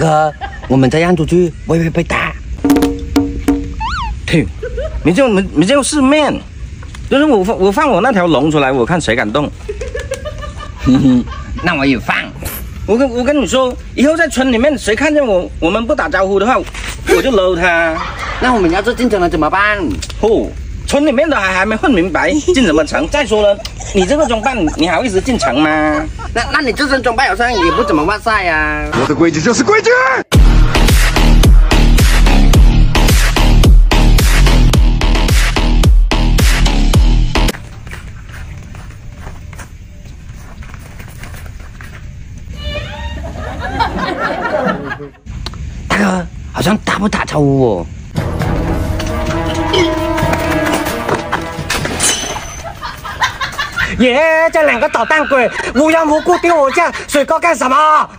哥，我们这样出去会不会被打？嘿，你就你你就四面，就是我放我放我那条龙出来，我看谁敢动。哼哼，那我也放。我跟我跟你说，以后在村里面谁看见我我们不打招呼的话，我就搂他。那我们要是进城了怎么办？哦，村里面的还还没混明白，进什么城？再说了，你这个装扮，你好意思进城吗？那那你这身装扮好像也不怎么哇塞呀。我的规矩就是规矩。大哥，好像打不打招呼哦？耶！这两个捣蛋鬼无缘无故丢我家水沟干什么？